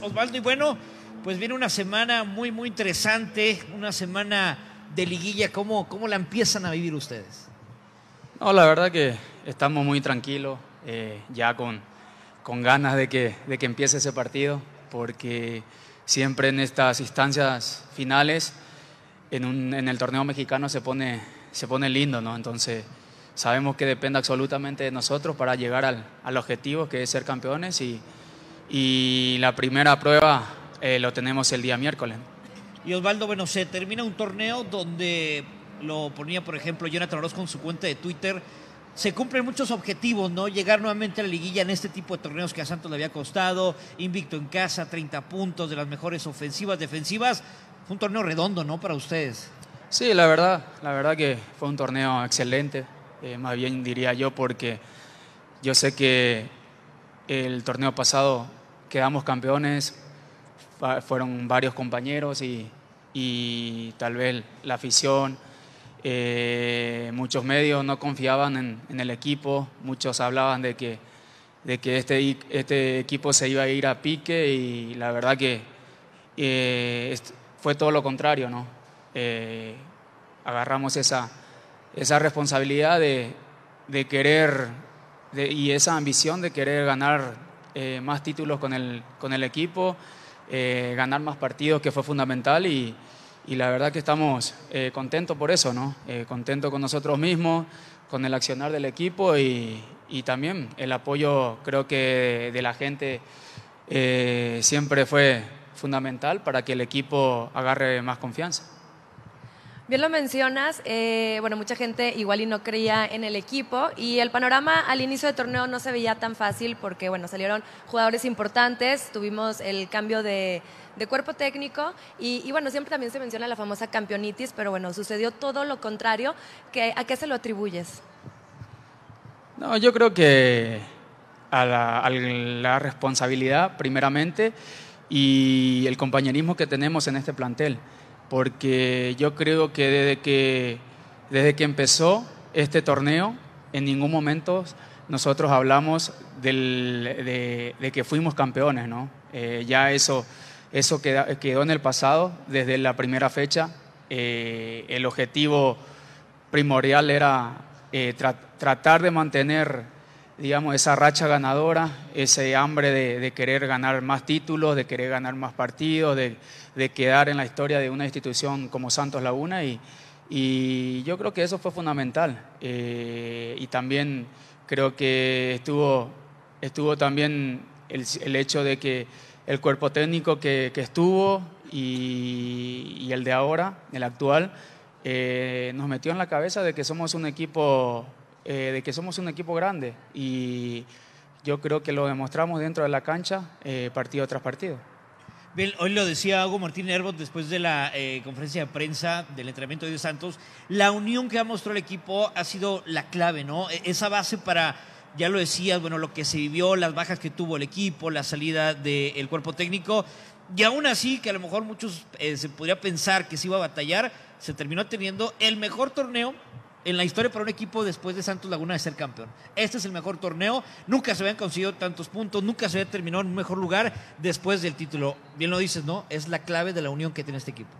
Osvaldo. Y bueno, pues viene una semana muy, muy interesante, una semana de liguilla. ¿Cómo, cómo la empiezan a vivir ustedes? No, la verdad que estamos muy tranquilos, eh, ya con, con ganas de que, de que empiece ese partido, porque siempre en estas instancias finales, en, un, en el torneo mexicano se pone, se pone lindo, ¿no? Entonces sabemos que depende absolutamente de nosotros para llegar al, al objetivo que es ser campeones y, y la primera prueba eh, lo tenemos el día miércoles. Y Osvaldo, bueno, se termina un torneo donde lo ponía, por ejemplo, Jonathan Oroz con su cuenta de Twitter. Se cumplen muchos objetivos, ¿no? Llegar nuevamente a la liguilla en este tipo de torneos que a Santos le había costado. Invicto en casa, 30 puntos de las mejores ofensivas, defensivas. Fue un torneo redondo, ¿no? Para ustedes. Sí, la verdad, la verdad que fue un torneo excelente. Eh, más bien diría yo, porque yo sé que el torneo pasado quedamos campeones, fueron varios compañeros y, y tal vez la afición, eh, muchos medios no confiaban en, en, el equipo, muchos hablaban de que, de que este, este equipo se iba a ir a pique y la verdad que eh, fue todo lo contrario, ¿no? Eh, agarramos esa, esa responsabilidad de, de querer y esa ambición de querer ganar eh, más títulos con el, con el equipo, eh, ganar más partidos, que fue fundamental y, y la verdad que estamos eh, contentos por eso, ¿no? Eh, contentos con nosotros mismos, con el accionar del equipo y, y también el apoyo creo que de la gente siempre fue fundamental para que el equipo agarre más confianza. Bien lo mencionas, eh, bueno, mucha gente igual y no creía en el equipo y el panorama al inicio del torneo no se veía tan fácil porque, bueno, salieron jugadores importantes, tuvimos el cambio de, cuerpo técnico y, bueno, siempre también se menciona la famosa campeonitis, pero bueno, sucedió todo lo contrario. ¿A qué se lo atribuyes? No, yo creo que a la responsabilidad, primeramente, y el compañerismo que tenemos en este plantel porque yo creo que desde que, desde que empezó este torneo, en ningún momento nosotros hablamos de, que fuimos campeones, ¿no? Eh, ya eso, eso queda, quedó en el pasado, desde la primera fecha. Eh, el objetivo primordial era eh, tra tratar de mantener digamos, esa racha ganadora, ese hambre de, querer ganar más títulos, de querer ganar más partidos, de, de, quedar en la historia de una institución como Santos Laguna y, y yo creo que eso fue fundamental. Eh, y también creo que estuvo, estuvo también el, el hecho de que el cuerpo técnico que, que estuvo y, y, el de ahora, el actual, eh, nos metió en la cabeza de que somos un equipo eh, de que somos un equipo grande y yo creo que lo demostramos dentro de la cancha eh, partido tras partido. Hoy lo decía Hugo Martín Herbot después de la eh, conferencia de prensa del entrenamiento de Santos, la unión que ha mostrado el equipo ha sido la clave, ¿no? E, esa base para, ya lo decías, bueno, lo que se vivió, las bajas que tuvo el equipo, la salida del cuerpo técnico, y aún así, que a lo mejor muchos eh, se podría pensar que se iba a batallar, se terminó teniendo el mejor torneo en la historia para un equipo después de Santos Laguna de ser campeón. Este es el mejor torneo, nunca se habían conseguido tantos puntos, nunca se había terminado en un mejor lugar después del título. Bien lo dices, ¿no? Es la clave de la unión que tiene este equipo.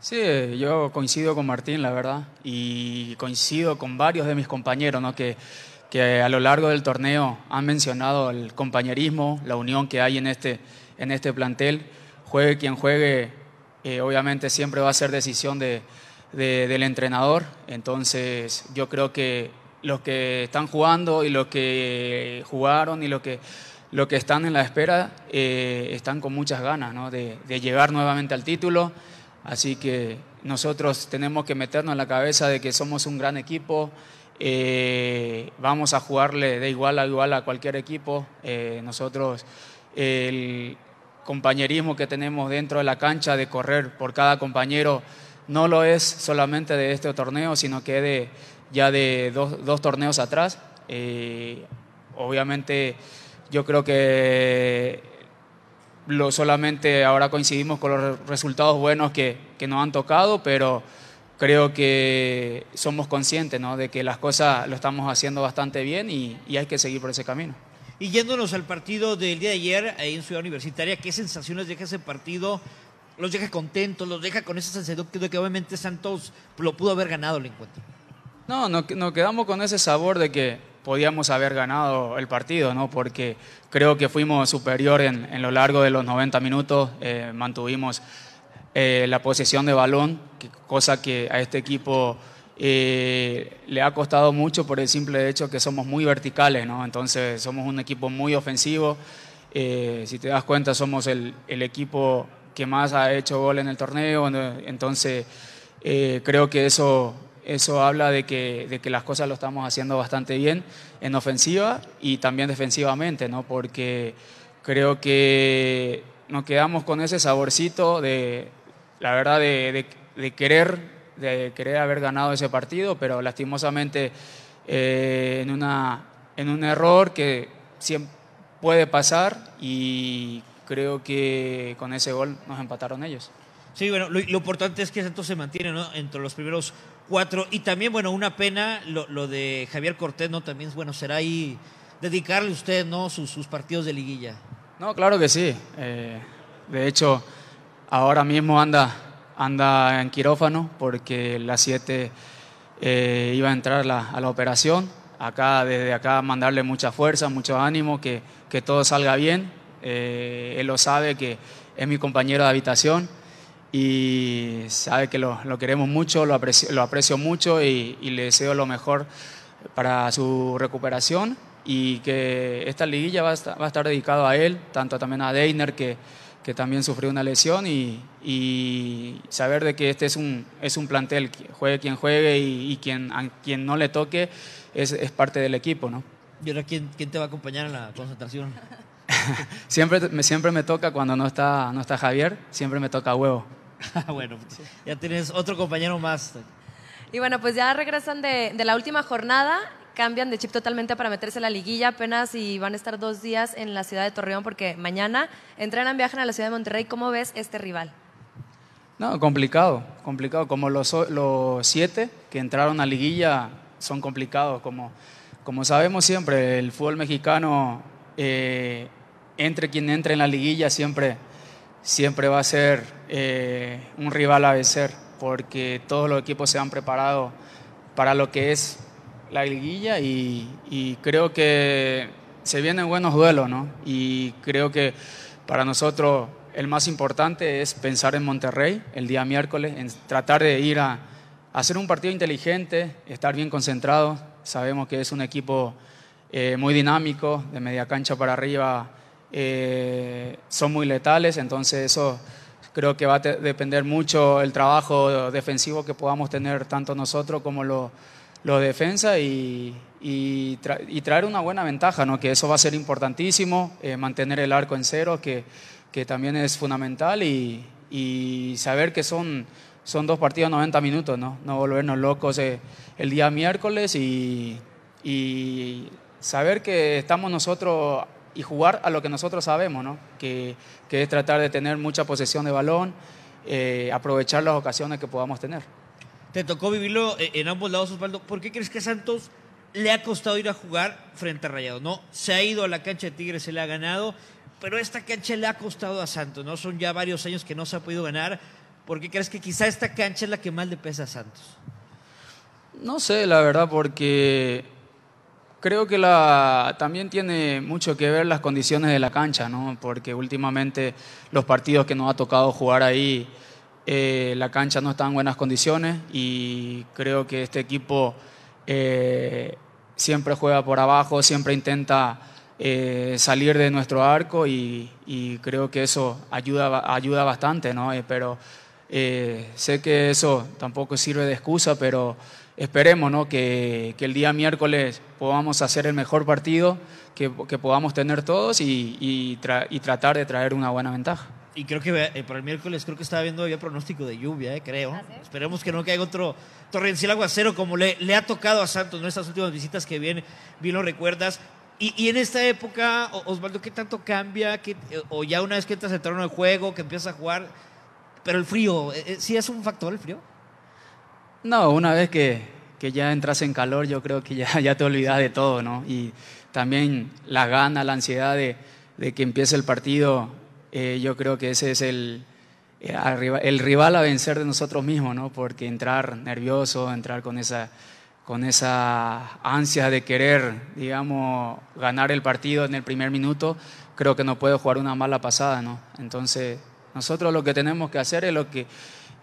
Sí, yo coincido con Martín, la verdad, y coincido con varios de mis compañeros, ¿no? Que, que a lo largo del torneo han mencionado el compañerismo, la unión que hay en este, en este plantel. Juegue quien juegue, eh, obviamente siempre va a ser decisión de, de, del entrenador. Entonces yo creo que los que están jugando y los que jugaron y los que, los que están en la espera eh, están con muchas ganas de, de, llegar nuevamente al título. Así que nosotros tenemos que meternos en la cabeza de que somos un gran equipo. Eh, vamos a jugarle de igual a igual a cualquier equipo. Eh, nosotros el compañerismo que tenemos dentro de la cancha de correr por cada compañero no lo es solamente de este torneo, sino que de, ya de dos, dos torneos atrás. Eh, obviamente yo creo que lo, solamente ahora coincidimos con los resultados buenos que, que nos han tocado, pero creo que somos conscientes ¿no? de que las cosas lo estamos haciendo bastante bien y, y hay que seguir por ese camino. Y yéndonos al partido del día de ayer ahí en Ciudad Universitaria, ¿qué sensaciones deja ese partido? ¿Los deja contentos? ¿Los deja con esa sensación de que obviamente Santos lo pudo haber ganado el encuentro? No, nos, quedamos con ese sabor de que podíamos haber ganado el partido, ¿no? porque creo que fuimos superior en, lo largo de los 90 minutos, eh, mantuvimos eh, la posesión de balón, cosa que a este equipo eh, le ha costado mucho por el simple hecho que somos muy verticales, ¿no? entonces somos un equipo muy ofensivo, si te das cuenta somos el, el, equipo que más ha hecho gol en el torneo, entonces creo que eso eso habla de que, de que las cosas lo estamos haciendo bastante bien en ofensiva y también defensivamente, ¿no? porque creo que nos quedamos con ese saborcito de, la verdad, de, de, querer, de querer haber ganado ese partido, pero lastimosamente eh, en, una, en un error que siempre puede pasar y creo que con ese gol nos empataron ellos. Sí, bueno, lo, importante es que Santos se mantiene ¿no? entre los primeros cuatro. Y también, bueno, una pena lo, de Javier Cortés, ¿no? También, bueno, será ahí dedicarle a usted, ¿no? Sus, sus partidos de liguilla. No, claro que sí. Eh, de hecho, ahora mismo anda, anda en quirófano porque la 7 eh, iba a entrar a la operación. Acá, desde acá, mandarle mucha fuerza, mucho ánimo, que, que todo salga bien. Eh, él lo sabe que es mi compañero de habitación y sabe que lo, queremos mucho, lo aprecio, lo aprecio mucho y, le deseo lo mejor para su recuperación y que esta liguilla va a estar, va a estar dedicado a él, tanto también a Deiner que, que también sufrió una lesión y, y, saber de que este es un, es un plantel, juegue quien juegue y, quien, a quien no le toque es, es parte del equipo. ¿no? ¿Y ahora quién, quién te va a acompañar en la concentración? siempre, me, siempre me toca cuando no está, no está Javier, siempre me toca huevo. bueno, ya tienes otro compañero más. Y bueno, pues ya regresan de, la última jornada, cambian de chip totalmente para meterse en la liguilla apenas y van a estar dos días en la ciudad de Torreón porque mañana entrenan, viajan a la ciudad de Monterrey. ¿Cómo ves este rival? No, complicado, complicado. Como los, los siete que entraron a liguilla son complicados. Como, como sabemos siempre, el fútbol mexicano, eh, entre quien entre en la liguilla, siempre siempre va a ser eh, un rival a vencer, porque todos los equipos se han preparado para lo que es la liguilla y, creo que se vienen buenos duelos, ¿no? Y creo que para nosotros el más importante es pensar en Monterrey el día miércoles, en tratar de ir a, hacer un partido inteligente, estar bien concentrado. Sabemos que es un equipo eh, muy dinámico, de media cancha para arriba eh, son muy letales, entonces eso creo que va a depender mucho el trabajo defensivo que podamos tener tanto nosotros como los lo defensa y, y, traer una buena ventaja, ¿no? que eso va a ser importantísimo, eh, mantener el arco en cero, que, que también es fundamental y, y, saber que son, son dos partidos 90 minutos, no, no volvernos locos eh, el día miércoles y, y saber que estamos nosotros y jugar a lo que nosotros sabemos, ¿no? que, que es tratar de tener mucha posesión de balón, eh, aprovechar las ocasiones que podamos tener. Te tocó vivirlo eh, en ambos lados, Osvaldo. ¿Por qué crees que a Santos le ha costado ir a jugar frente a Rayados? ¿no? Se ha ido a la cancha de Tigres, se le ha ganado, pero esta cancha le ha costado a Santos. ¿no? Son ya varios años que no se ha podido ganar. ¿Por qué crees que quizá esta cancha es la que más le pesa a Santos? No sé, la verdad, porque Creo que también tiene mucho que ver las condiciones de la cancha, ¿no? porque últimamente los partidos que nos ha tocado jugar ahí, eh, la cancha no está en buenas condiciones y creo que este equipo eh, siempre juega por abajo, siempre intenta eh, salir de nuestro arco y, creo que eso ayuda, ayuda bastante, ¿no? pero sé que eso tampoco sirve de excusa, pero esperemos ¿no? que, que, el día miércoles podamos hacer el mejor partido que, que podamos tener todos y, y, y, tratar de traer una buena ventaja. Y creo que eh, para el miércoles creo que estaba viendo ya pronóstico de lluvia, eh, creo. ¿Ah, esperemos que no caiga otro torrencial aguacero como le, le ha tocado a Santos en estas últimas visitas que bien, bien lo recuerdas. Y, y, en esta época, Osvaldo, ¿qué tanto cambia? ¿Qué, o ya una vez que entras al terreno de juego, que empiezas a jugar, pero el frío, eh, ¿sí es un factor el frío? No, una vez que, que, ya entras en calor, yo creo que ya, ya te olvidas de todo, ¿no? Y también la gana, la ansiedad de, que empiece el partido, eh, yo creo que ese es el, eh, el rival a vencer de nosotros mismos, ¿no? Porque entrar nervioso, entrar con esa, con esa ansia de querer, digamos, ganar el partido en el primer minuto, creo que no puede jugar una mala pasada, ¿no? Entonces, nosotros lo que tenemos que hacer es lo que,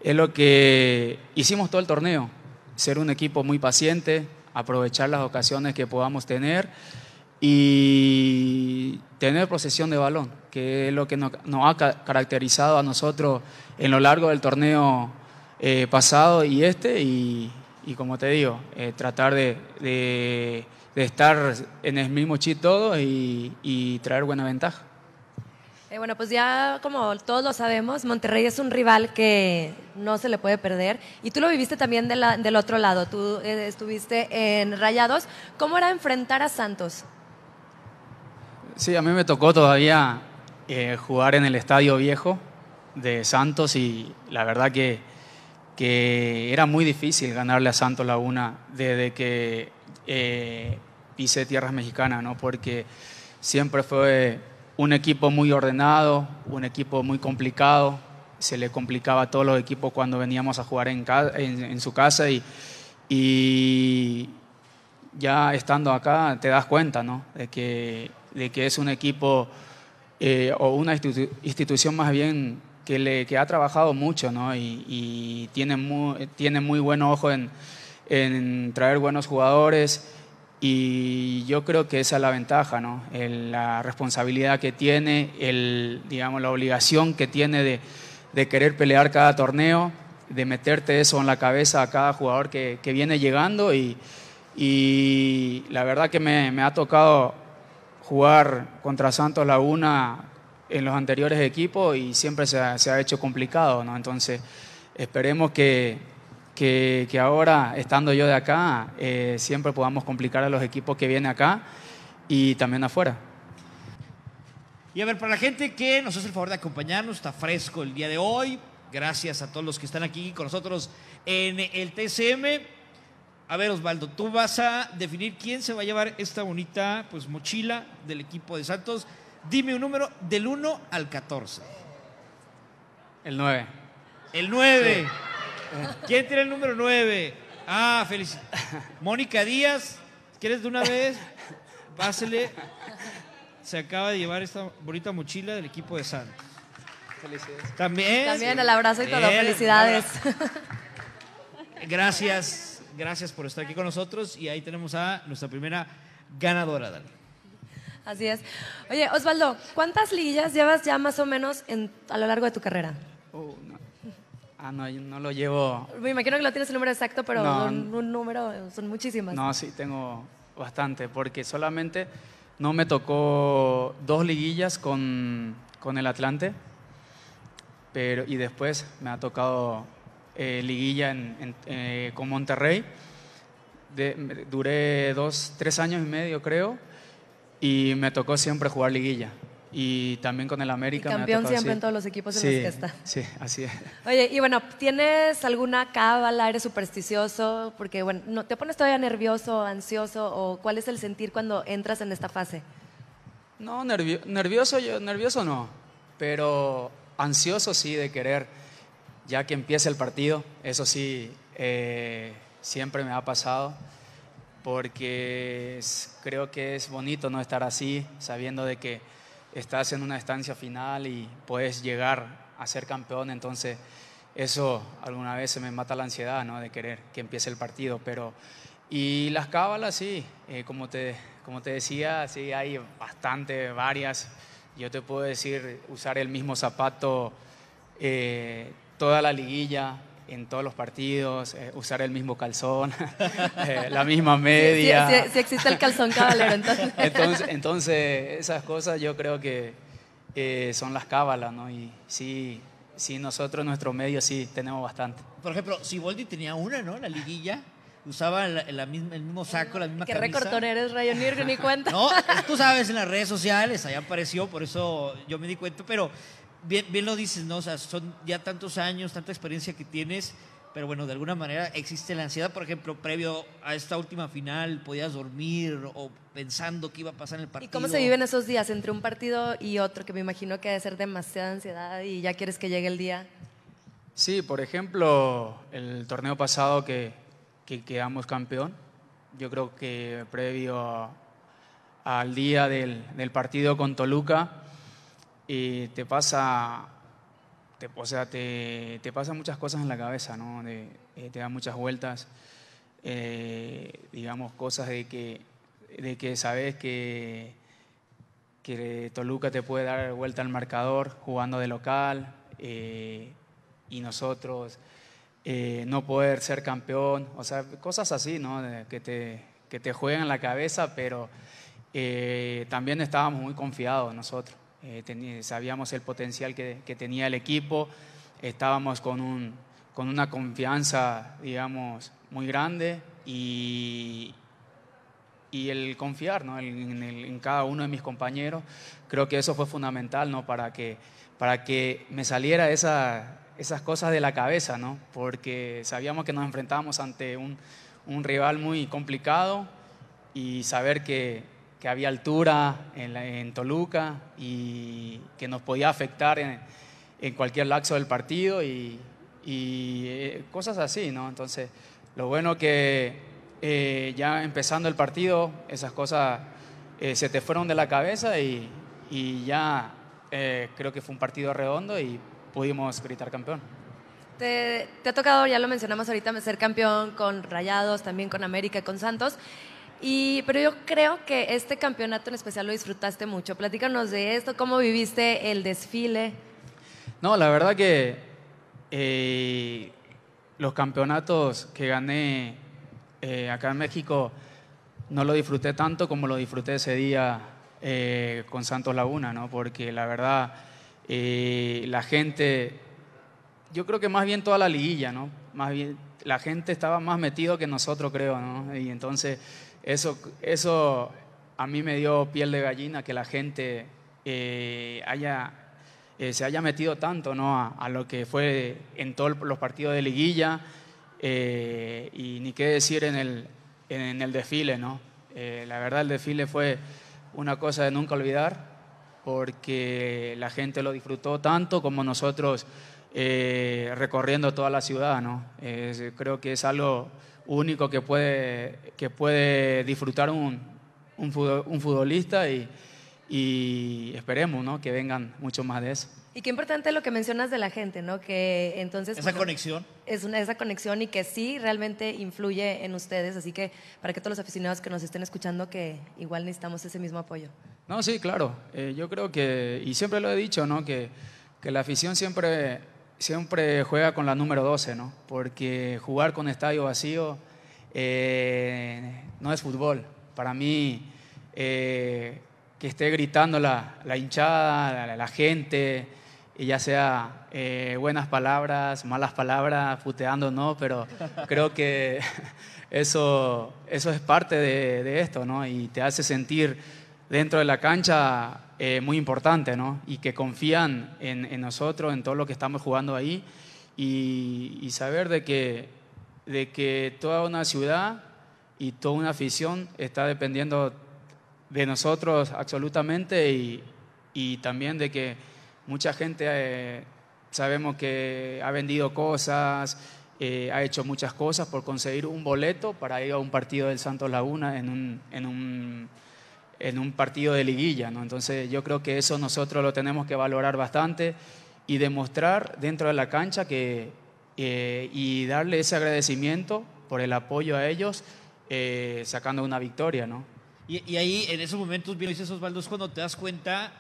es lo que hicimos todo el torneo, ser un equipo muy paciente, aprovechar las ocasiones que podamos tener y tener posesión de balón, que es lo que nos, ha caracterizado a nosotros en lo largo del torneo eh, pasado y este, y, como te digo, eh, tratar de, estar en el mismo chip todo y, traer buena ventaja. Eh, bueno, pues ya como todos lo sabemos, Monterrey es un rival que no se le puede perder. Y tú lo viviste también del otro lado. Tú estuviste en Rayados. ¿Cómo era enfrentar a Santos? Sí, a mí me tocó todavía eh, jugar en el Estadio Viejo de Santos y la verdad que, que era muy difícil ganarle a Santos Laguna desde que eh, pisé tierras mexicanas, ¿no? porque siempre fue un equipo muy ordenado, un equipo muy complicado, se le complicaba a todos los equipos cuando veníamos a jugar en, en, su casa y, y, ya estando acá te das cuenta ¿no? de que de que es un equipo eh, o una institución más bien que, le, que ha trabajado mucho ¿no? y, tiene, muy, tiene muy buen ojo en, en, traer buenos jugadores y yo creo que esa es la ventaja, ¿no? la responsabilidad que tiene, el, digamos, la obligación que tiene de, de, querer pelear cada torneo, de meterte eso en la cabeza a cada jugador que, que viene llegando y, y la verdad que me, me ha tocado jugar contra Santos Laguna en los anteriores equipos y siempre se ha, hecho complicado, ¿no? Entonces, esperemos que, que, ahora, estando yo de acá, eh, siempre podamos complicar a los equipos que vienen acá y también afuera. Y a ver, para la gente que nos hace el favor de acompañarnos, está fresco el día de hoy. Gracias a todos los que están aquí con nosotros en el TCM. A ver, Osvaldo, tú vas a definir quién se va a llevar esta bonita pues, mochila del equipo de Santos. Dime un número del 1 al 14. El 9. El 9. ¿Quién tiene el número 9? Ah, feliz. Mónica Díaz, ¿quieres de una vez? Pásele. Se acaba de llevar esta bonita mochila del equipo de Santos. Felicidades. También. También el abrazo y todo. Felicidades. Gracias. Gracias por estar aquí con nosotros y ahí tenemos a nuestra primera ganadora, Dani. Así es. Oye, Osvaldo, ¿cuántas liguillas llevas ya más o menos a lo largo de tu carrera? Uh, ah, no, no lo llevo. Me imagino que no tienes el número exacto, pero un, número, son muchísimas. No, sí, tengo bastante, porque solamente no me tocó dos liguillas con, con el Atlante, pero, y después me ha tocado eh, liguilla en, eh, con Monterrey. duré dos, tres años y medio creo y me tocó siempre jugar liguilla. Y también con el América. campeón siempre en todos los equipos en los que está. Sí, así es. Oye, y bueno, ¿tienes alguna cábala? ¿Eres supersticioso? Porque, bueno, ¿no, ¿te pones todavía nervioso, ansioso? ¿O cuál es el sentir cuando entras en esta fase? No, nervioso, yo, nervioso no. Pero ansioso sí de querer ya que empieza el partido. Eso sí, eh, siempre me ha pasado, porque creo que es bonito no estar así, sabiendo de que estás en una estancia final y puedes llegar a ser campeón. Entonces, eso alguna vez se me mata la ansiedad, ¿no? De querer que empiece el partido. Pero, y las cábalas, sí, eh, como, te, como te decía, sí, hay bastante, varias. Yo te puedo decir, usar el mismo zapato. Eh, toda la liguilla, en todos los partidos, eh, usar el mismo calzón, eh, la misma media. Sí, existe el calzón caballero, entonces. entonces. esas cosas yo creo que eh, son las cábalas, ¿no? Y sí, sí, nosotros, nuestro medio, sí, tenemos bastante. Por ejemplo, si Boldi tenía una, ¿no? La liguilla. Usaba la, misma, el mismo saco, la misma ¿Qué camisa. ¿Qué recortón eres, Rayonir? Ni cuenta. No, tú sabes, en las redes sociales, ahí apareció, por eso yo me di cuenta, pero bien, bien lo dices, ¿no? O sea, son ya tantos años, tanta experiencia que tienes, pero bueno, de alguna manera existe la ansiedad, por ejemplo, previo a esta última final, podías dormir o pensando qué iba a pasar en el partido. ¿Y cómo se viven esos días entre un partido y otro, que me imagino que debe ser demasiada ansiedad y ya quieres que llegue el día? Sí, por ejemplo, el torneo pasado que, que quedamos campeón, yo creo que previo al día del, del, partido con Toluca, y te pasa, o sea, te, te pasan muchas cosas en la cabeza, ¿no? Eh, te dan muchas vueltas, eh, digamos, cosas de que, de que sabes que, que Toluca te puede dar vuelta al marcador jugando de local eh, y nosotros no poder ser campeón, o sea, cosas así, ¿no? que, te, que te juegan la cabeza, pero también estábamos muy confiados nosotros. Eh, sabíamos el potencial que, que, tenía el equipo, estábamos con, un, con una confianza, digamos, muy grande y, y el confiar ¿no? en, en, en, cada uno de mis compañeros, creo que eso fue fundamental ¿no? para, que, para que me saliera esa, esas cosas de la cabeza, ¿no? Porque sabíamos que nos enfrentábamos ante un, un rival muy complicado y saber que, que había altura en, la, en, Toluca y que nos podía afectar en, en cualquier lapso del partido y, y eh, cosas así, ¿no? Entonces, lo bueno que eh, ya empezando el partido, esas cosas eh, se te fueron de la cabeza y, y ya eh, creo que fue un partido redondo y pudimos gritar campeón. Te, te, ha tocado, ya lo mencionamos ahorita, ser campeón con Rayados, también con América con Santos. Y, pero yo creo que este campeonato en especial lo disfrutaste mucho. Platícanos de esto, cómo viviste el desfile. No, la verdad que eh, los campeonatos que gané eh, acá en México no lo disfruté tanto como lo disfruté ese día eh, con Santos Laguna, ¿no? porque la verdad la gente, yo creo que más bien toda la liguilla, ¿no? Más bien, la gente estaba más metido que nosotros, creo, ¿no? Y entonces eso, eso a mí me dio piel de gallina que la gente eh, haya, eh, se haya metido tanto, ¿no? A, lo que fue en todos los partidos de liguilla eh, y ni qué decir en el, en, el desfile, ¿no? La verdad el desfile fue una cosa de nunca olvidar porque la gente lo disfrutó tanto como nosotros recorriendo toda la ciudad. ¿no? Creo que es algo único que puede, que puede disfrutar un, un, un futbolista y, y esperemos ¿no? que vengan mucho más de eso. Y qué importante lo que mencionas de la gente, ¿no? Que entonces... Esa bueno, conexión. Es una, esa conexión y que sí realmente influye en ustedes. Así que para que todos los aficionados que nos estén escuchando, que igual necesitamos ese mismo apoyo. No, sí, claro. Eh, yo creo que, y siempre lo he dicho, ¿no? Que, que la afición siempre, siempre juega con la número 12, ¿no? Porque jugar con estadio vacío eh, no es fútbol. Para mí, eh, que esté gritando la, la hinchada, la, la gente, y ya sea eh, buenas palabras, malas palabras, puteando, no, pero creo que eso, eso es parte de, de, esto, ¿no? Y te hace sentir dentro de la cancha eh, muy importante, ¿no? Y que confían en, en, nosotros, en todo lo que estamos jugando ahí, y, y saber de que, de que toda una ciudad y toda una afición está dependiendo de nosotros absolutamente y, y también de que mucha gente eh, sabemos que ha vendido cosas, eh, ha hecho muchas cosas por conseguir un boleto para ir a un partido del Santos Laguna en un, en un, en un partido de liguilla. ¿no? Entonces yo creo que eso nosotros lo tenemos que valorar bastante y demostrar dentro de la cancha que, eh, y darle ese agradecimiento por el apoyo a ellos eh, sacando una victoria. ¿no? Y, y, ahí en esos momentos, bien dices Osvaldo, es cuando te das cuenta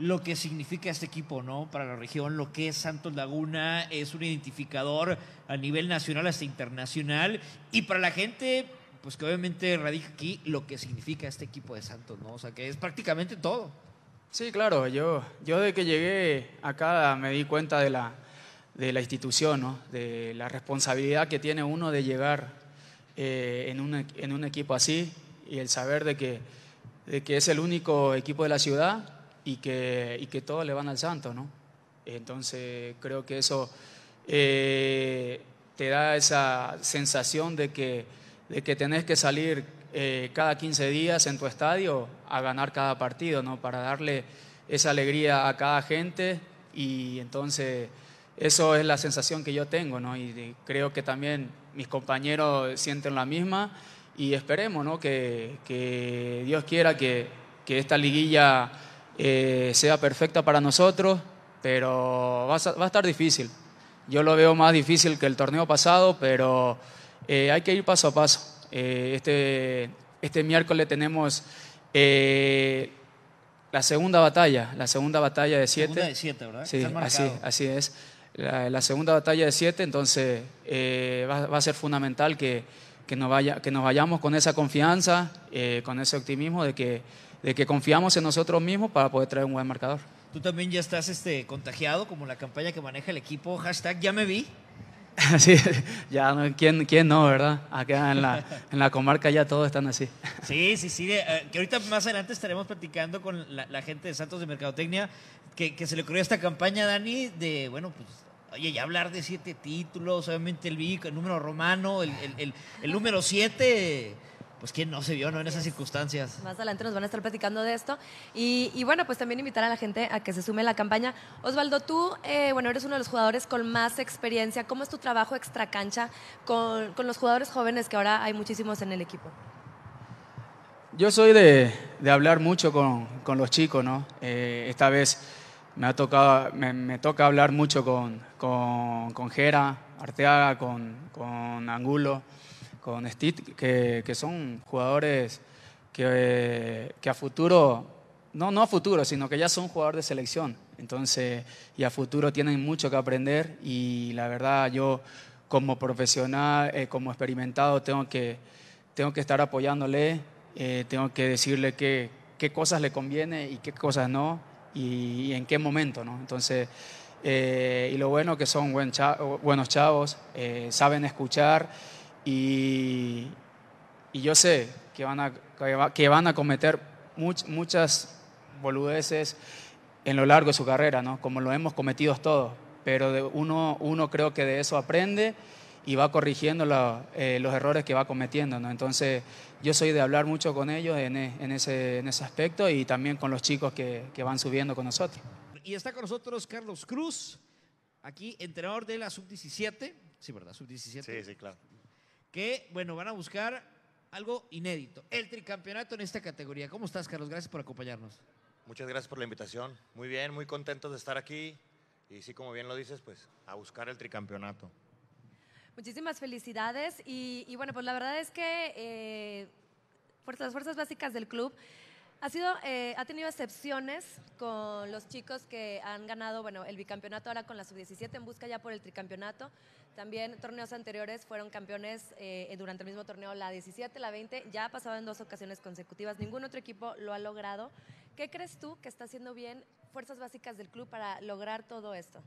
lo que significa este equipo, ¿no? Para la región, lo que es Santos Laguna, es un identificador a nivel nacional hasta internacional. Y para la gente, pues que obviamente radica aquí lo que significa este equipo de Santos, ¿no? O sea, que es prácticamente todo. Sí, claro, yo, yo de que llegué acá me di cuenta de la, de la institución, ¿no? De la responsabilidad que tiene uno de llegar eh, en, un, en un equipo así y el saber de que, de que es el único equipo de la ciudad y que, y que todos le van al santo, ¿no? Entonces creo que eso eh, te da esa sensación de que, de que tenés que salir eh, cada 15 días en tu estadio a ganar cada partido, ¿no? Para darle esa alegría a cada gente y entonces eso es la sensación que yo tengo, ¿no? Y creo que también mis compañeros sienten la misma y esperemos, ¿no? Que, que Dios quiera que, que esta liguilla eh, sea perfecta para nosotros, pero va a, va a, estar difícil. Yo lo veo más difícil que el torneo pasado, pero eh, hay que ir paso a paso. Eh, este, este miércoles tenemos eh, la segunda batalla, la segunda batalla de siete. Segunda de siete, ¿verdad? Sí, así, así es. La, la, segunda batalla de siete, entonces eh, va, va, a ser fundamental que, que, nos vaya, que nos vayamos con esa confianza, eh, con ese optimismo de que, de que confiamos en nosotros mismos para poder traer un buen marcador. Tú también ya estás este, contagiado, como la campaña que maneja el equipo, hashtag ya me vi. Sí, ya, ¿quién, ¿quién no, verdad? Acá en la, en la comarca ya todos están así. Sí, sí, sí. Eh, que ahorita más adelante estaremos platicando con la, gente de Santos de Mercadotecnia, que, que, se le ocurrió esta campaña, Dani, de, bueno, pues, oye, ya hablar de siete títulos, obviamente el el número romano, el, el, el número siete pues quién no se vio ¿no? en esas circunstancias. Más adelante nos van a estar platicando de esto. Y, y bueno, pues también invitar a la gente a que se sume a la campaña. Osvaldo, tú, eh, bueno, eres uno de los jugadores con más experiencia. ¿Cómo es tu trabajo extra cancha con, con los jugadores jóvenes que ahora hay muchísimos en el equipo? Yo soy de, de hablar mucho con, con, los chicos, ¿no? Eh, esta vez me, ha tocado, me, me toca hablar mucho con, con, con Jera, Arteaga, con, con Angulo con Steve, que, que son jugadores que, que, a futuro, no, no a futuro, sino que ya son jugadores de selección. Entonces, y a futuro tienen mucho que aprender y la verdad yo como profesional, eh, como experimentado, tengo que, tengo que estar apoyándole, eh, tengo que decirle qué, qué cosas le conviene y qué cosas no y, en qué momento. ¿no? Entonces, eh, y lo bueno que son buenos chavos, saben escuchar y, y yo sé que van a, que van a cometer much, muchas boludeces en lo largo de su carrera, ¿no? como lo hemos cometido todos, pero de uno, uno creo que de eso aprende y va corrigiendo la, eh, los errores que va cometiendo. ¿no? Entonces, yo soy de hablar mucho con ellos en, en, ese, en ese aspecto y también con los chicos que, que van subiendo con nosotros. Y está con nosotros Carlos Cruz, aquí entrenador de la sub-17. Sí, ¿verdad? Sub-17. Sí, sí, claro que, bueno, van a buscar algo inédito, el tricampeonato en esta categoría. ¿Cómo estás, Carlos? Gracias por acompañarnos. Muchas gracias por la invitación. Muy bien, muy contentos de estar aquí. Y sí, como bien lo dices, pues a buscar el tricampeonato. Muchísimas felicidades. Y, y bueno, pues la verdad es que eh, las fuerzas básicas del club ha, sido, eh, ha tenido excepciones con los chicos que han ganado bueno, el bicampeonato ahora con la sub-17 en busca ya por el tricampeonato. También torneos anteriores fueron campeones eh, durante el mismo torneo, la 17, la 20, ya ha pasado en dos ocasiones consecutivas. Ningún otro equipo lo ha logrado. ¿Qué crees tú que está haciendo bien Fuerzas Básicas del club para lograr todo esto?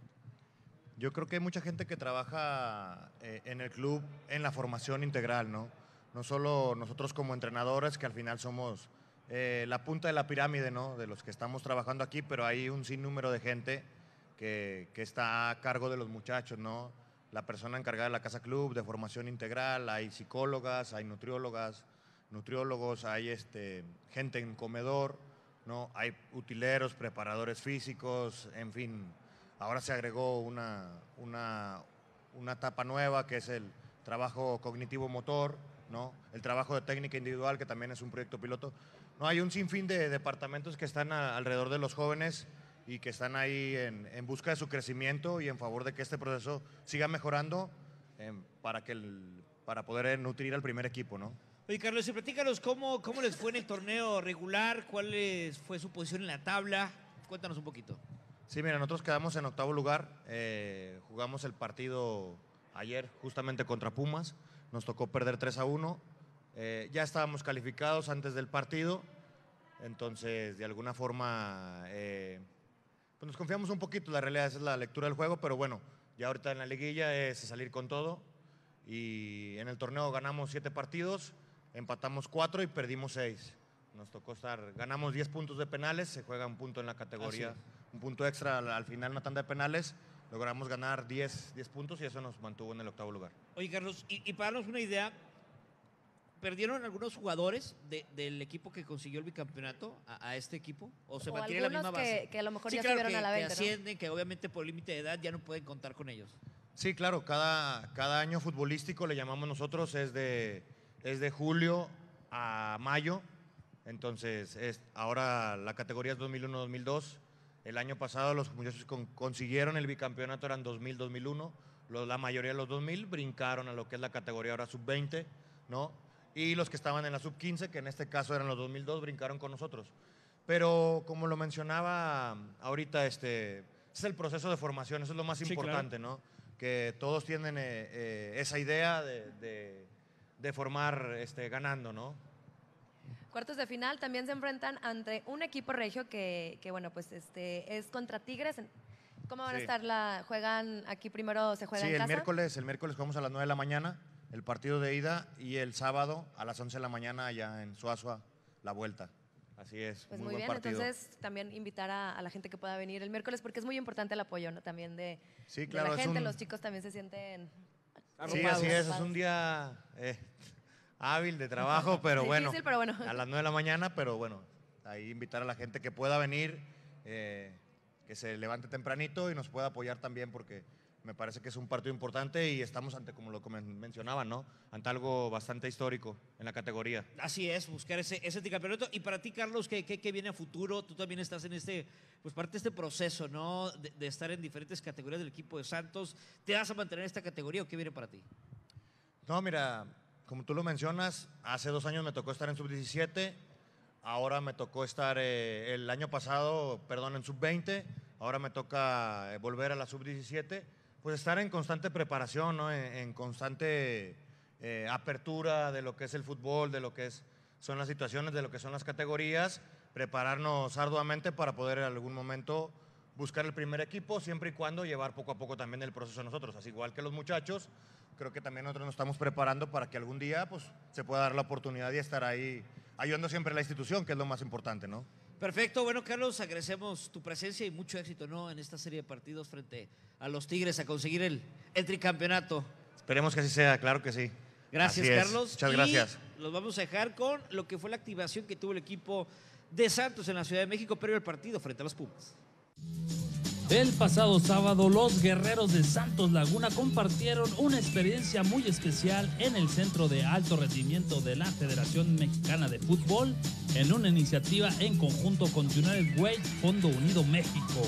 Yo creo que hay mucha gente que trabaja eh, en el club en la formación integral, ¿no? No solo nosotros como entrenadores, que al final somos eh, la punta de la pirámide, ¿no? De los que estamos trabajando aquí, pero hay un sinnúmero de gente que, que, está a cargo de los muchachos, ¿no? La persona encargada de la Casa Club, de formación integral, hay psicólogas, hay nutriólogas, nutriólogos, hay este, gente en comedor, ¿no? Hay utileros, preparadores físicos, en fin. Ahora se agregó una, una, una etapa nueva que es el trabajo cognitivo-motor, ¿no? El trabajo de técnica individual, que también es un proyecto piloto. No, hay un sinfín de departamentos que están a, alrededor de los jóvenes y que están ahí en, en, busca de su crecimiento y en favor de que este proceso siga mejorando eh, para, que el, para poder nutrir al primer equipo, ¿no? Oye, Carlos, y platícanos cómo, cómo les fue en el torneo regular, cuál fue su posición en la tabla. Cuéntanos un poquito. Sí, mira, nosotros quedamos en octavo lugar. Eh, jugamos el partido ayer justamente contra Pumas. Nos tocó perder 3 a 1. Eh, ya estábamos calificados antes del partido, entonces de alguna forma eh, pues nos confiamos un poquito, la realidad es la lectura del juego, pero bueno, ya ahorita en la liguilla es salir con todo y en el torneo ganamos siete partidos, empatamos cuatro y perdimos seis. Nos tocó estar, ganamos 10 puntos de penales, se juega un punto en la categoría, un punto extra al, al final una tanda de penales, logramos ganar 10, 10 puntos y eso nos mantuvo en el octavo lugar. Oye, Carlos, y, y para darnos una idea, ¿perdieron algunos jugadores de- del equipo que consiguió el bicampeonato a, a este equipo? ¿O se O mantiene la misma base? que- que a lo mejor Sí, ya claro, que, a la que venta, que obviamente por límite de edad ya no pueden contar con ellos. Sí, claro, cada, cada año futbolístico le llamamos nosotros es de, es de julio a mayo. Entonces, es, ahora la categoría es 2001-2002. El año pasado los muchachos con- consiguieron el bicampeonato, eran 2000-2001. Los- La mayoría de los 2000 brincaron a lo que es la categoría ahora sub-20, ¿no? Y los que estaban en la sub-15, que en este caso eran los 2002, brincaron con nosotros. Pero como lo mencionaba ahorita, este, es el proceso de formación, eso es lo más Sí, claro. importante, ¿no? Que todos tienen eh, eh, esa idea de, de- de formar este, ganando, ¿no? Cuartos de final también se enfrentan ante un equipo regio que, que, bueno, pues este es contra Tigres. ¿Cómo van a Sí. estar? La, ¿Juegan aquí primero, se juega Sí, en el casa? miércoles, el miércoles jugamos a las 9 de la mañana, el partido de ida, y el sábado a las 11 de la mañana allá en Suazua, la vuelta. Así es, Pues muy, muy, buen bien, partido. entonces también invitar a, a la gente que pueda venir el miércoles porque es muy importante el apoyo ¿no? también de, Sí, de claro, la es gente, un- los chicos también se sienten Sí, arropados, así es, es un día eh, hábil de trabajo, pero Difícil, bueno, pero bueno. a las 9 de la mañana, pero bueno, ahí invitar a la gente que pueda venir, eh, que se levante tempranito y nos pueda apoyar también porque me parece que es un partido importante y estamos ante, como lo mencionaban, ¿no? Ante algo bastante histórico en la categoría. Así es, buscar ese, ese tricampeonato. Y para ti, Carlos, ¿qué, qué, qué viene a futuro? Tú también estás en este, pues parte de este proceso, ¿no? De, de estar en diferentes categorías del equipo de Santos. ¿Te vas a mantener en esta categoría o qué viene para ti? No, mira, como tú lo mencionas, hace dos años me tocó estar en sub-17, ahora me tocó estar eh, el año pasado, perdón, en sub-20, ahora me toca eh, volver a la sub-17, pues estar en constante preparación, ¿no? en, constante eh, apertura de lo que es el fútbol, de lo que es, son las situaciones, de lo que son las categorías, prepararnos arduamente para poder en algún momento buscar el primer equipo, siempre y cuando llevar poco a poco también el proceso nosotros, así igual que los muchachos, creo que también nosotros nos estamos preparando para que algún día pues, se pueda dar la oportunidad de estar ahí ayudando siempre a la institución, que es lo más importante, ¿no? Perfecto, bueno Carlos, agradecemos tu presencia y mucho éxito ¿no? en esta serie de partidos frente a los Tigres a conseguir el, el tricampeonato. Esperemos que así sea, claro que sí. Gracias. Carlos. Muchas Y gracias. Los vamos a dejar con lo que fue la activación que tuvo el equipo de Santos en la Ciudad de México previo al partido frente a los Pumas. El pasado sábado, los guerreros de Santos Laguna compartieron una experiencia muy especial en el Centro de Alto Rendimiento de la Federación Mexicana de Fútbol en una iniciativa en conjunto con United Way Fondo Unido México.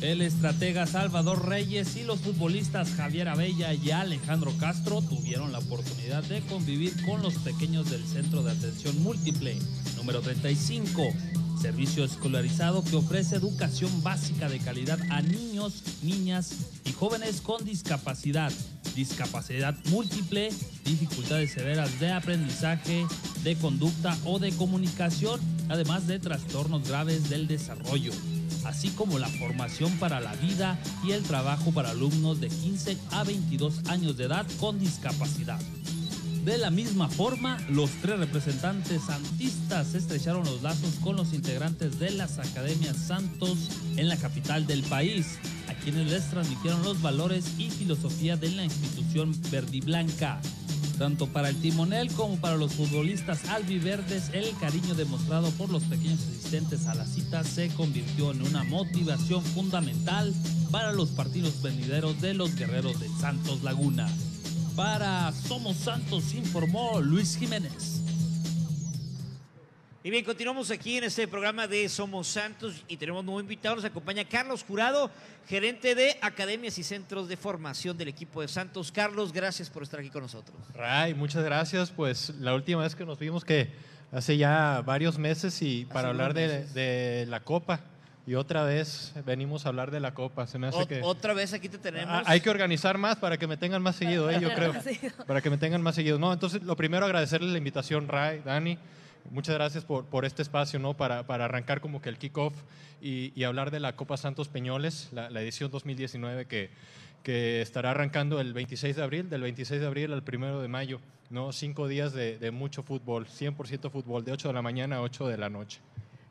El estratega Salvador Reyes y los futbolistas Javier Abella y Alejandro Castro tuvieron la oportunidad de convivir con los pequeños del Centro de Atención Múltiple, número 35, servicio escolarizado que ofrece educación básica de calidad a niños, niñas y jóvenes con discapacidad, discapacidad múltiple, dificultades severas de aprendizaje, de conducta o de comunicación, además de trastornos graves del desarrollo así como la formación para la vida y el trabajo para alumnos de 15 a 22 años de edad con discapacidad. De la misma forma, los tres representantes santistas estrecharon los lazos con los integrantes de las Academias Santos en la capital del país, a quienes les transmitieron los valores y filosofía de la institución verdiblanca. Tanto para el timonel como para los futbolistas albiverdes, el cariño demostrado por los pequeños asistentes a la cita se convirtió en una motivación fundamental para los partidos venideros de los guerreros de Santos Laguna. Para Somos Santos informó Luis Jiménez. Y bien, continuamos aquí en este programa de Somos Santos y tenemos un nuevo invitado. Nos acompaña Carlos Jurado, gerente de academias y centros de formación del equipo de Santos. Carlos, gracias por estar aquí con nosotros. Ray, muchas gracias. Pues la última vez que nos vimos que hace ya varios meses y para hablar de la Copa. Y otra vez venimos a hablar de la Copa. Se me hace Ot- que Otra vez aquí te tenemos. Ah, hay que organizar más para que me tengan más seguido, ¿eh? yo creo. Para que me tengan más seguido. No, entonces lo primero agradecerles la invitación, Ray, Dani. Muchas gracias por, por este espacio, ¿no? Para, para arrancar como que el kickoff y, y hablar de la Copa Santos Peñoles, la, la edición 2019 que, que estará arrancando el 26 de abril, del 26 de abril al 1 de mayo, ¿no? Cinco días de, de mucho fútbol, 100% fútbol, de 8 de la mañana a 8 de la noche.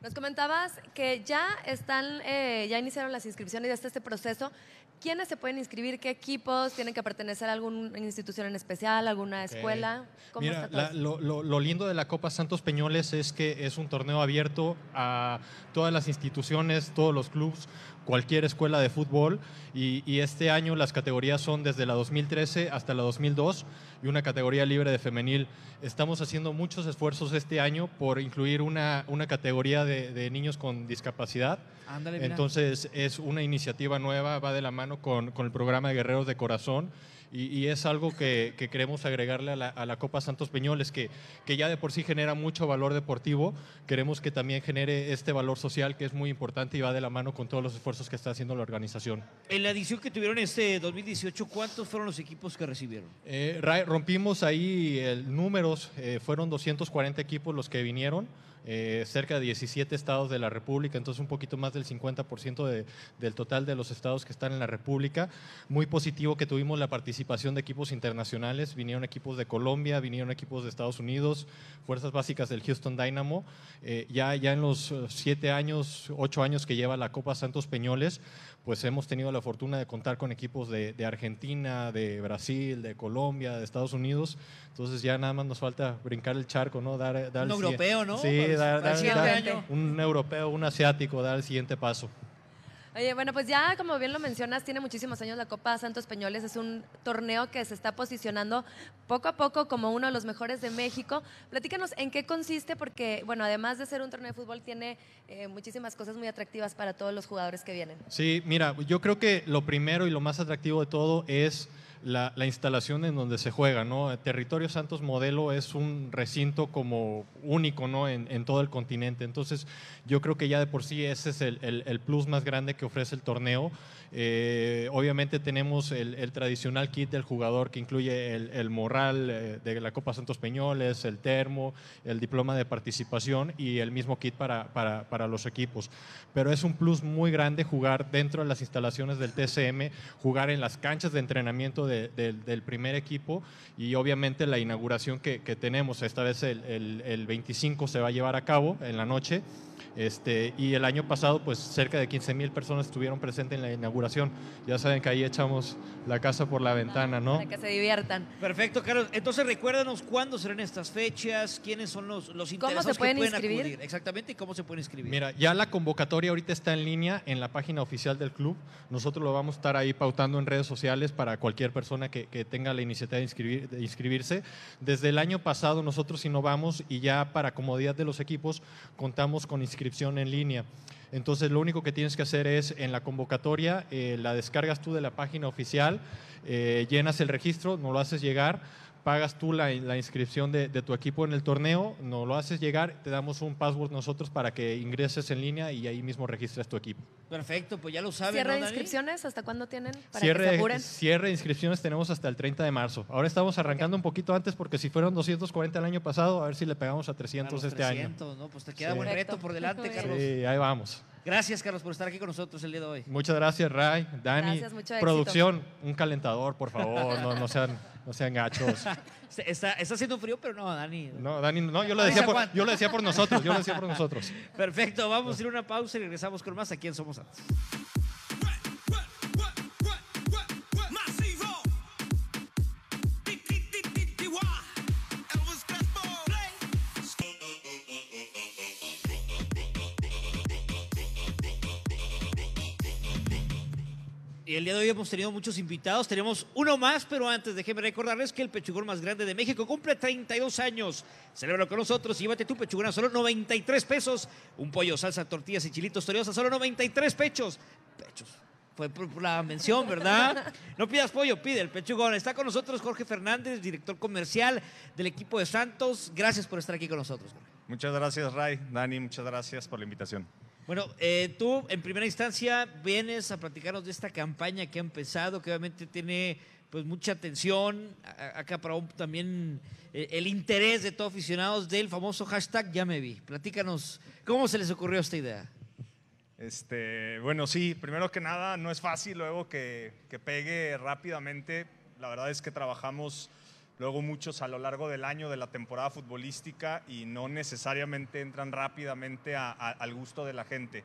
Nos comentabas que ya están, eh, ya iniciaron las inscripciones, ya está este proceso. ¿quiénes se pueden inscribir? ¿Qué equipos? ¿Tienen que pertenecer a alguna institución en especial, alguna escuela? ¿Cómo Mira, está todo la- eso? lo, lo- lo lindo de la Copa Santos Peñoles es que es un torneo abierto a todas las instituciones, todos los clubes, cualquier escuela de fútbol. Y, y este año las categorías son desde la 2013 hasta la 2002 y una categoría libre de femenil. Estamos haciendo muchos esfuerzos este año por incluir una, una categoría de, de niños con discapacidad. Ándale. Entonces es una iniciativa nueva, va de la mano con, con el programa de Guerreros de Corazón y, y es algo que, que queremos agregarle a la, a la Copa Santos Peñoles, que, que ya de por sí genera mucho valor deportivo, queremos que también genere este valor social que es muy importante y va de la mano con todos los esfuerzos que está haciendo la organización. En la edición que tuvieron este 2018, ¿cuántos fueron los equipos que recibieron? Eh, rompimos ahí el números, eh, fueron 240 equipos los que vinieron, eh, cerca de 17 estados de la República, entonces un poquito más del 50% de- del total de los estados que están en la República. Muy positivo que tuvimos la participación de equipos internacionales, vinieron equipos de Colombia, vinieron equipos de Estados Unidos, fuerzas básicas del Houston Dynamo. Eh, ya, ya en los eh, siete años, ocho años que lleva la Copa Santos Peñoles, pues hemos tenido la fortuna de contar con equipos de, de Argentina, de Brasil, de Colombia, de Estados Unidos. Entonces ya nada más nos falta brincar el charco, ¿no? Dar, dar Un el europeo, ¿no? Sí, dar, dar- un europeo, un asiático, dar el siguiente paso. Oye, bueno, pues ya como bien lo mencionas, tiene muchísimos años la Copa Santos Peñoles, es un torneo que se está posicionando poco a poco como uno de los mejores de México. Platícanos en qué consiste, porque, bueno, además de ser un torneo de fútbol, tiene eh, muchísimas cosas muy atractivas para todos los jugadores que vienen. Sí, mira, yo creo que lo primero y lo más atractivo de todo es la, la instalación en donde se juega, ¿no? Territorio Santos Modelo es un recinto como único, ¿no? En, en todo el continente. Entonces, yo creo que ya de por sí ese es el, el- el plus más grande que ofrece el torneo. Eh, obviamente tenemos el, el tradicional kit del jugador que incluye el, morral eh, de la Copa Santos Peñoles, el termo, el diploma de participación y el mismo kit para, para, para los equipos. Pero es un plus muy grande jugar dentro de las instalaciones del TCM, jugar en las canchas de entrenamiento de- del- primer equipo y obviamente la inauguración que, que tenemos, esta vez el- el 25 se va a llevar a cabo en la noche. Este, y el año pasado, pues cerca de 15 mil personas estuvieron presentes en la inauguración. Ya saben que ahí echamos la casa por la ventana, ¿no? Para que se diviertan. Perfecto, Carlos. Entonces recuérdanos cuándo serán estas fechas, quiénes son los, los interesados pueden que pueden inscribir? acudir. Exactamente, y cómo se pueden inscribir. Mira, ya la convocatoria ahorita está en línea en la página oficial del club. Nosotros lo vamos a estar ahí pautando en redes sociales para cualquier persona que, que tenga la iniciativa de, inscribir- de inscribirse. Desde el año pasado nosotros innovamos y ya para comodidad de los equipos contamos con en línea. Entonces lo único que tienes que hacer es en la convocatoria, eh, la descargas tú de la página oficial, eh, llenas el registro, nos lo haces llegar, pagas tú la, la inscripción de, de tu equipo en el torneo, nos lo haces llegar, te damos un password nosotros para que ingreses en línea y ahí mismo registres tu equipo. Perfecto, pues ya lo saben. ¿Cierre ¿no, de inscripciones? ¿Hasta cuándo tienen? Para que se Cierre, apuren. cierre de inscripciones tenemos hasta el 30 de marzo. Ahora estamos arrancando un poquito antes porque si fueron 240 el año pasado, a ver si le pegamos a A 300 los este 300, ¿no? Pues te queda Sí. buen reto por delante. Carlos. año. Sí, ahí vamos. Gracias, Carlos, por estar aquí con nosotros el día de hoy. Muchas gracias, Ray, Dani. Gracias, mucho éxito. Producción, un calentador, por favor, no, no sean, no sean gachos. Está, está haciendo frío, pero no, Dani. No, Dani, no, yo lo decía por, yo lo decía por nosotros, yo lo decía por nosotros. Perfecto, vamos a ir a una pausa y regresamos con más aquí en Somos Santos. Y el día de hoy hemos tenido muchos invitados. Tenemos uno más, pero antes déjenme recordarles que el pechugón más grande de México cumple 32 años. Celébralo con nosotros y llévate tu pechugón a solo 93 pesos. Un pollo, salsa, tortillas y chilitos toreos a solo 93 pechos. Pechos. Fue por por la mención, ¿verdad? No pidas pollo, pide el pechugón. Está con nosotros Jorge Fernández, director comercial del equipo de Santos. Gracias por estar aquí con nosotros. Jorge. Muchas gracias, Ray. Dani, muchas gracias por la invitación. Bueno, eh, tú en primera instancia vienes a platicarnos de esta campaña que ha empezado, que obviamente tiene pues mucha atención, ha acaparado también eh, el interés de todos aficionados del famoso hashtag Ya me vi. Platícanos, ¿cómo se les ocurrió esta idea? Este, bueno, sí, primero que nada, no es fácil luego que, que pegue rápidamente. La verdad es que trabajamos luego muchos a lo largo del año de la temporada futbolística y no necesariamente entran rápidamente a- a- al gusto de la gente.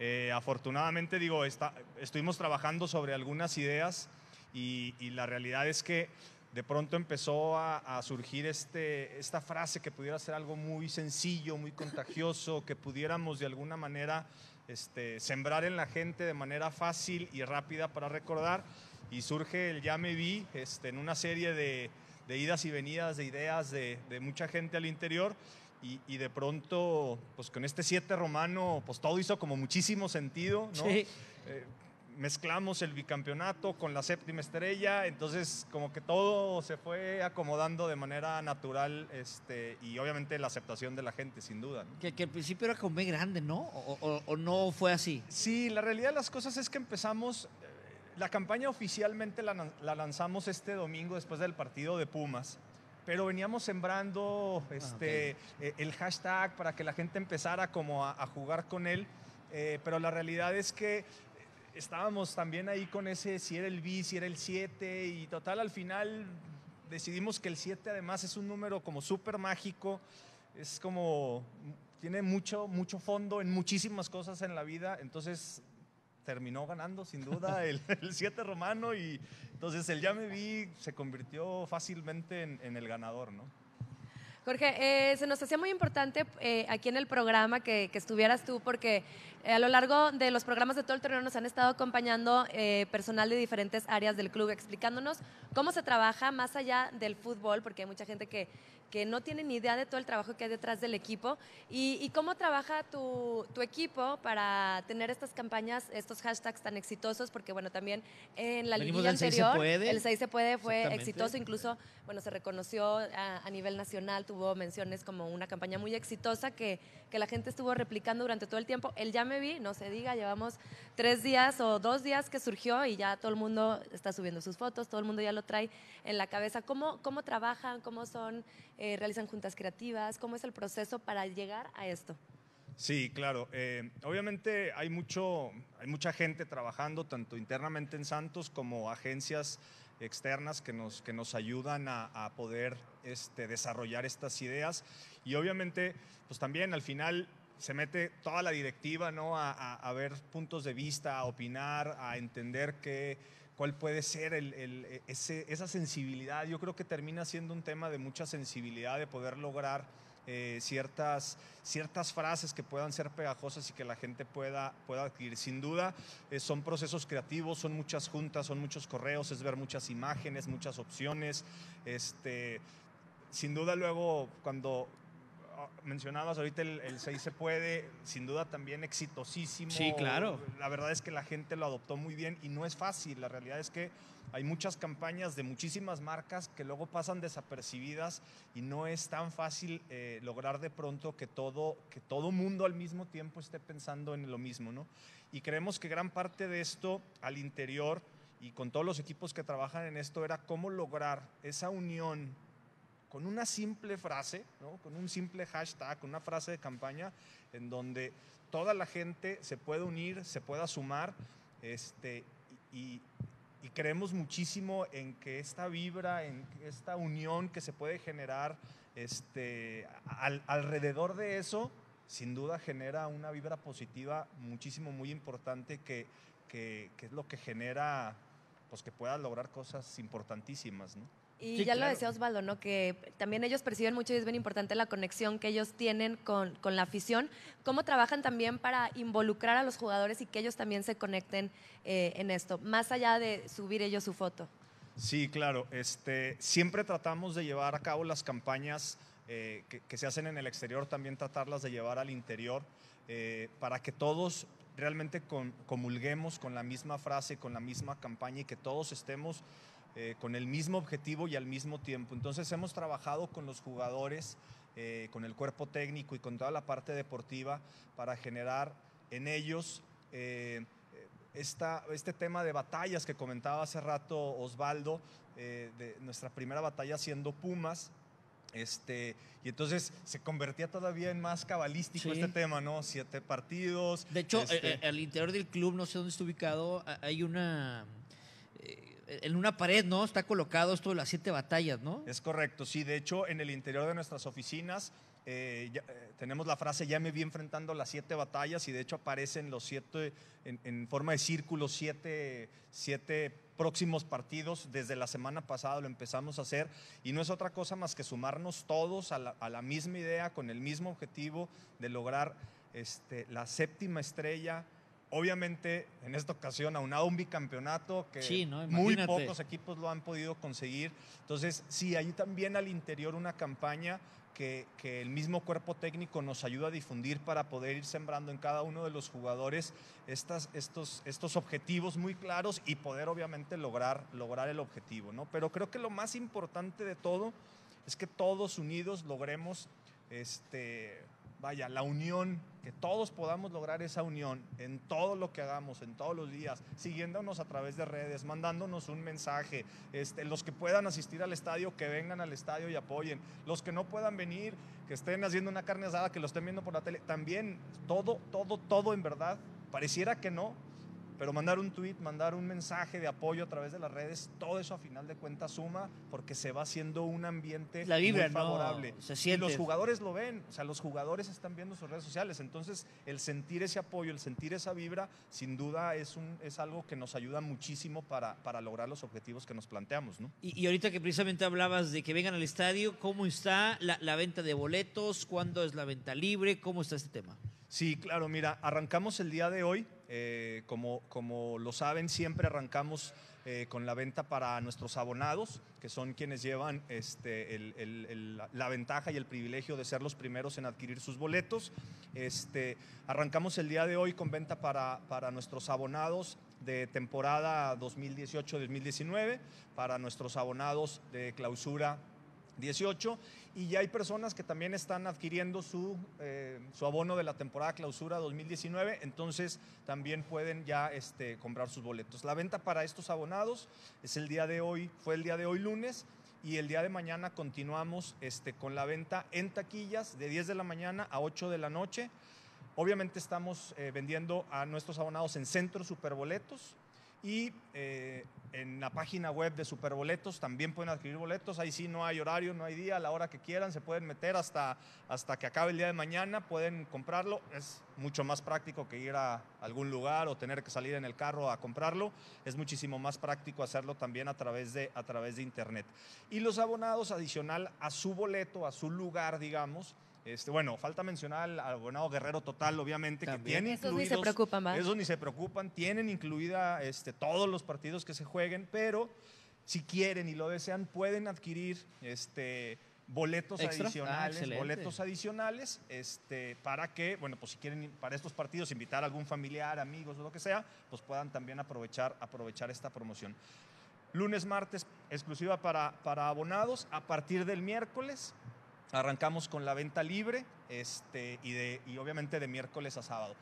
Eh, afortunadamente, digo, está, estuvimos trabajando sobre algunas ideas y, y, la realidad es que de pronto empezó a, a, surgir este, esta frase que pudiera ser algo muy sencillo, muy contagioso, que pudiéramos de alguna manera este, sembrar en la gente de manera fácil y rápida para recordar. Y surge el Ya me vi este, en una serie de, de idas y venidas de ideas de, de mucha gente al interior y, y, de pronto, pues con este siete romano, pues todo hizo como muchísimo sentido, ¿no? Sí. Eh, mezclamos el bicampeonato con la séptima estrella, entonces como que todo se fue acomodando de manera natural este, y obviamente la aceptación de la gente, sin duda. ¿no? Que, que, al principio era como grande, ¿no? O, o, ¿O, no fue así? Sí, la realidad de las cosas es que empezamos, la campaña oficialmente la, la lanzamos este domingo después del partido de Pumas pero veníamos sembrando este, ah, okay. el hashtag para que la gente empezara como a, a jugar con él, eh, pero la realidad es que estábamos también ahí con ese, si era el B, si era el 7, y total al final decidimos que el 7 además es un número como súper mágico, es como, tiene mucho, mucho fondo en muchísimas cosas en la vida, entonces terminó ganando sin duda el 7 romano y entonces el ya me vi se convirtió fácilmente en, el ganador, ¿no? Jorge, eh, se nos hacía muy importante eh, aquí en el programa que, estuvieras tú porque eh, a lo largo de los programas de todo el torneo nos han estado acompañando personal de diferentes áreas del club explicándonos cómo se trabaja más allá del fútbol, porque hay mucha gente que, que no tiene ni idea de todo el trabajo que hay detrás del equipo. Y, y cómo trabaja tu, tu, equipo para tener estas campañas, estos hashtags tan exitosos, porque bueno, también en la liguilla anterior, 6 se puede. el 6 se puede fue exitoso, incluso bueno, se reconoció a, a, nivel nacional, tuvo menciones como una campaña muy exitosa que, que la gente estuvo replicando durante todo el tiempo. El ya me vi, no se diga, llevamos tres días o dos días que surgió y ya todo el mundo está subiendo sus fotos, todo el mundo ya lo trae en la cabeza. ¿Cómo, cómo trabajan? ¿Cómo son? Eh, realizan juntas creativas? ¿Cómo es el proceso para llegar a esto? Sí, claro. Eh, obviamente hay, mucho, hay mucha gente trabajando, tanto internamente en Santos como agencias externas que nos, que nos ayudan a, a poder este, desarrollar estas ideas. Y obviamente, pues también al final se mete toda la directiva ¿no? a, a, a ver puntos de vista, a opinar, a entender qué cuál puede ser el, el, ese, esa sensibilidad. Yo creo que termina siendo un tema de mucha sensibilidad, de poder lograr eh, ciertas, ciertas frases que puedan ser pegajosas y que la gente pueda, pueda adquirir. Sin duda, eh, son procesos creativos, son muchas juntas, son muchos correos, es ver muchas imágenes, muchas opciones. Este, sin duda, luego, cuando mencionabas ahorita el, el 6 se puede, sin duda también exitosísimo. Sí, claro. La verdad es que la gente lo adoptó muy bien y no es fácil. La realidad es que hay muchas campañas de muchísimas marcas que luego pasan desapercibidas y no es tan fácil eh, lograr de pronto que todo, que todo mundo al mismo tiempo esté pensando en lo mismo, ¿no? Y creemos que gran parte de esto al interior y con todos los equipos que trabajan en esto era cómo lograr esa unión con una simple frase, ¿no? con un simple hashtag, con una frase de campaña, en donde toda la gente se puede unir, se pueda sumar, este, y, creemos muchísimo en que esta vibra, en esta unión que se puede generar este, al, alrededor de eso, sin duda genera una vibra positiva muchísimo, muy importante, que, que, que es lo que genera pues, que puedas lograr cosas importantísimas. ¿no? Y sí, ya claro. lo decía Osvaldo, ¿no? Que también ellos perciben mucho y es bien importante la conexión que ellos tienen con, con, la afición. ¿Cómo trabajan también para involucrar a los jugadores y que ellos también se conecten eh, en esto, más allá de subir ellos su foto? Sí, claro. Este, siempre tratamos de llevar a cabo las campañas eh, que, que, se hacen en el exterior, también tratarlas de llevar al interior, eh, para que todos realmente con, comulguemos con la misma frase, con la misma campaña y que todos estemos eh, con el mismo objetivo y al mismo tiempo. Entonces hemos trabajado con los jugadores, eh, con el cuerpo técnico y con toda la parte deportiva para generar en ellos eh, esta, este tema de batallas que comentaba hace rato Osvaldo, de nuestra primera batalla siendo Pumas, este, y entonces se convertía todavía en más cabalístico sí. este tema, ¿no? Siete partidos. De hecho, este... eh, al interior del club, no sé dónde está ubicado, hay una. Eh, en una pared, ¿no? Está colocado esto de las siete batallas, ¿no? Es correcto, sí. De hecho, en el interior de nuestras oficinas eh, eh, tenemos la frase ya me vi enfrentando las siete batallas y de hecho aparecen los siete en, forma de círculo, siete, siete próximos partidos. Desde la semana pasada lo empezamos a hacer y no es otra cosa más que sumarnos todos a la, a la misma idea, con el mismo objetivo de lograr este, la séptima estrella. Obviamente, en esta ocasión, aunado a un bicampeonato que Sí, ¿no? muy pocos equipos lo han podido conseguir. Entonces, sí, hay también al interior una campaña que, que el mismo cuerpo técnico nos ayuda a difundir para poder ir sembrando en cada uno de los jugadores estas, estos, estos objetivos muy claros y poder obviamente lograr, lograr el objetivo. ¿no? Pero creo que lo más importante de todo es que todos unidos logremos este, vaya, la unión, que todos podamos lograr esa unión en todo lo que hagamos, en todos los días, siguiéndonos a través de redes, mandándonos un mensaje, este, los que puedan asistir al estadio, que vengan al estadio y apoyen, los que no puedan venir, que estén haciendo una carne asada, que lo estén viendo por la tele, también todo, todo, todo en verdad, pareciera que no, pero mandar un tweet, mandar un mensaje de apoyo a través de las redes, todo eso a final de cuentas suma porque se va haciendo un ambiente La vibra, muy ¿no? favorable. Se y siente. los jugadores lo ven, o sea, los jugadores están viendo sus redes sociales, entonces el sentir ese apoyo, el sentir esa vibra, sin duda es, un, es algo que nos ayuda muchísimo para, para lograr los objetivos que nos planteamos, ¿no? Y, y ahorita que precisamente hablabas de que vengan al estadio, ¿cómo está la, la venta de boletos? ¿Cuándo es la venta libre? ¿Cómo está este tema? Sí, claro, mira, arrancamos el día de hoy, eh, como, como lo saben, siempre arrancamos eh, con la venta para nuestros abonados, que son quienes llevan este, la ventaja y el privilegio de ser los primeros en adquirir sus boletos. Este, arrancamos el día de hoy con venta para, para nuestros abonados de temporada 2018-2019, para nuestros abonados de clausura 18 y ya hay personas que también están adquiriendo su, eh, su abono de la temporada clausura 2019, entonces también pueden ya este, comprar sus boletos. La venta para estos abonados es el día de hoy, fue el día de hoy lunes y el día de mañana continuamos este, con la venta en taquillas de 10 de la mañana a 8 de la noche. Obviamente estamos eh, vendiendo a nuestros abonados en Centro Superboletos y eh, en la página web de Superboletos también pueden adquirir boletos. Ahí sí no hay horario, no hay día, a la hora que quieran, se pueden meter hasta, hasta que acabe el día de mañana, pueden comprarlo. Es mucho más práctico que ir a algún lugar o tener que salir en el carro a comprarlo. Es muchísimo más práctico hacerlo también a través de, a través de internet. Y los abonados adicional a su boleto, a su lugar, digamos. Este, bueno, falta mencionar al abonado Guerrero Total, obviamente, También. que tiene Esos ni se preocupan, ¿va? Esos ni se preocupan, tienen incluida este, todos los partidos que se jueguen, pero si quieren y lo desean, pueden adquirir este, boletos ¿Extra? Ah, adicionales, excelente. boletos adicionales, este, para que, bueno, pues si quieren para estos partidos invitar a algún familiar, amigos o lo que sea, pues puedan también aprovechar, aprovechar esta promoción. Lunes, martes, exclusiva para, para abonados. A partir del miércoles arrancamos con la venta libre este, y, de, y obviamente de miércoles a sábado.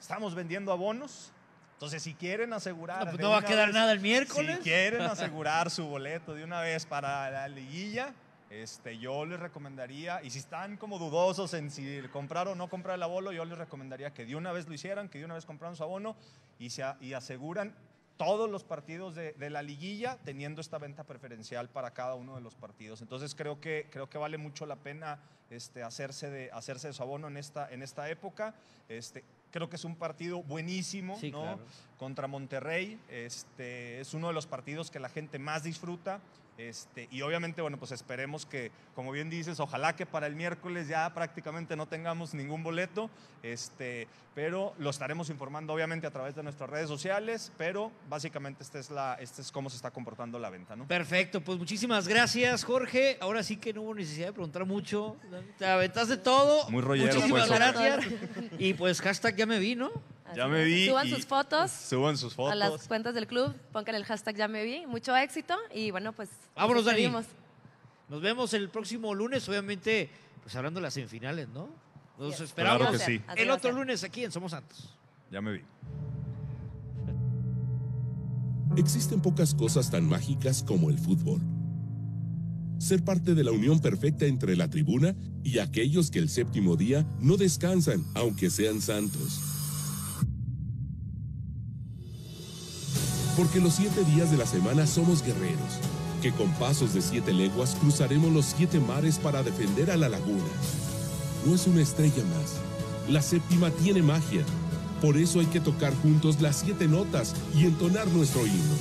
Estamos vendiendo abonos. Entonces, si quieren asegurar. No, pues no va a quedar vez- nada el miércoles. Si quieren asegurar su boleto de una vez para la liguilla, este, yo les recomendaría, y si están como dudosos en si comprar o no comprar el abono, yo les recomendaría que de una vez lo hicieran, que de una vez compraran su abono y, se, y aseguran todos los partidos de, de la liguilla teniendo esta venta preferencial para cada uno de los partidos. Entonces creo que, creo que vale mucho la pena este, hacerse, de, hacerse de su abono en esta, en esta época. Este, creo que es un partido buenísimo Sí, ¿no? claro. contra Monterrey. Este, es uno de los partidos que la gente más disfruta. Este, y obviamente, bueno, pues esperemos que, como bien dices, ojalá que para el miércoles ya prácticamente no tengamos ningún boleto, este, pero lo estaremos informando obviamente a través de nuestras redes sociales, pero básicamente esta es, la, este es cómo se está comportando la venta, ¿no? Perfecto, pues muchísimas gracias, Jorge. Ahora sí que no hubo necesidad de preguntar mucho. Te aventaste todo. Muy rollero, Muchísimas pues, gracias. Y pues hashtag ya me vi, ¿no? Así Ya me vi Suban y- sus fotos Suban sus fotos. a las cuentas del club, pongan el hashtag ya me vi. Mucho éxito y bueno, pues. nos Vámonos, Dani. despedimos. Nos vemos el próximo lunes, obviamente, pues hablando de las semifinales, ¿no? Nos Yes. esperamos Claro que sí. el otro lunes aquí en Somos Santos. Ya me vi. Existen pocas cosas tan mágicas como el fútbol. Ser parte de la unión perfecta entre la tribuna y aquellos que el séptimo día no descansan, aunque sean santos. Porque los siete días de la semana somos guerreros, que con pasos de siete leguas cruzaremos los siete mares para defender a la laguna. no es una estrella más. La séptima tiene magia. Por eso hay que tocar juntos las siete notas y entonar nuestro himno.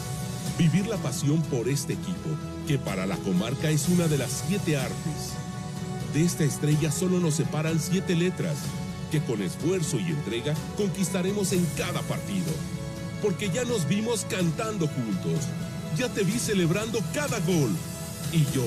Vivir la pasión por este equipo, que para la comarca es una de las siete artes. De esta estrella solo nos separan siete letras, que con esfuerzo y entrega conquistaremos en cada partido. Porque ya nos vimos cantando juntos, ya te vi celebrando cada gol. Y yo